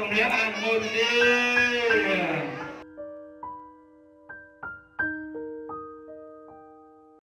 Come here and hold it.